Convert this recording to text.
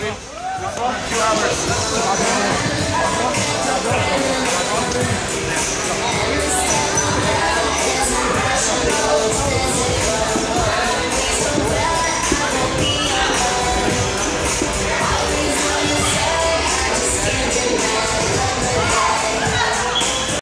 Two hours.